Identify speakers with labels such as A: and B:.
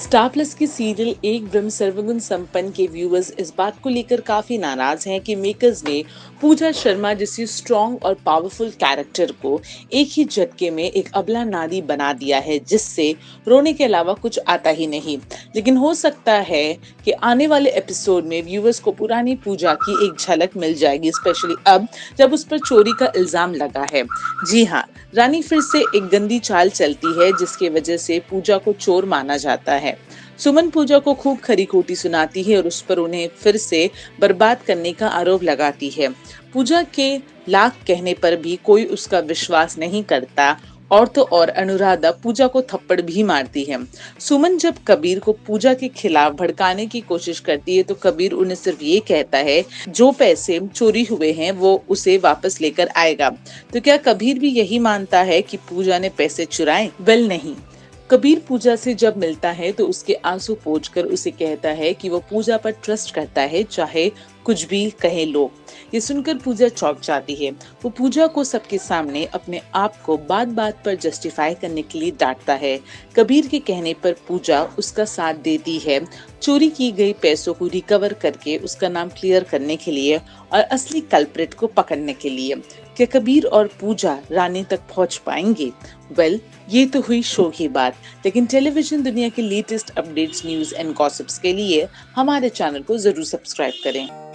A: Star plus की serial एक ब्रह्म सर्वगुण संपन्न के व्यूअर्स इस बात को लेकर काफ़ी नाराज़ हैं कि मेकर्स ने पूजा शर्मा जैसी स्ट्रॉन्ग और पावरफुल कैरेक्टर को एक ही झटके में एक अबला नारी बना दिया है, जिससे रोने के अलावा कुछ आता ही नहीं। लेकिन हो सकता है कि आने वाले एपिसोड में व्यूअर्स को पुरानी पूजा की एक झलक मिल जाएगी स्पेशली अब जब उस पर चोरी का इल्ज़ाम लगा है। जी हाँ रानी फिर से एक गंदी चाल चलती है, जिसकी वजह से पूजा को चोर माना जाता है। सुमन पूजा को खूब खरी खोटी सुनाती है और उस पर उन्हें फिर से बर्बाद करने का आरोप लगाती है। पूजा के लाख कहने पर भी कोई उसका विश्वास नहीं करता और तो और अनुराधा पूजा को थप्पड़ भी मारती है। सुमन जब कबीर को पूजा के खिलाफ भड़काने की कोशिश करती है तो कबीर उन्हें सिर्फ़ ये कहता है, जो पैसे चोरी हुए हैं, वो उसे वापस लेकर आएगा। तो क्या कबीर भी यही मानता है कि पूजा ने पैसे चुराए? वेल नहीं। कबीर पूजा से जब मिलता है तो उसके आँसू पोच कर उसे कहता है कि वो पूजा पर ट्रस्ट करता है, चाहे कुछ भी कहे लोग ये सुनकर पूजा चौक जाती है। वो पूजा को सबके सामने अपने आप को बात बात पर जस्टिफाई करने के लिए डांटता है। कबीर के कहने पर पूजा उसका साथ देती है। चोरी की गई पैसों को रिकवर करके उसका नाम क्लियर करने के लिए और असली कल्प्रिट को पकड़ने के लिए। क्या कबीर और पूजा रानी तक पहुँच पाएँगे? वेल well, ये तो हुई शो की बात। लेकिन टेलीविज़न दुनिया के latest updates news and gossips के लिए हमारे चैनल को ज़रूर सब्सक्राइब करें।